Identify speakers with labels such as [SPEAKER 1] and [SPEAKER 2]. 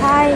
[SPEAKER 1] Hi.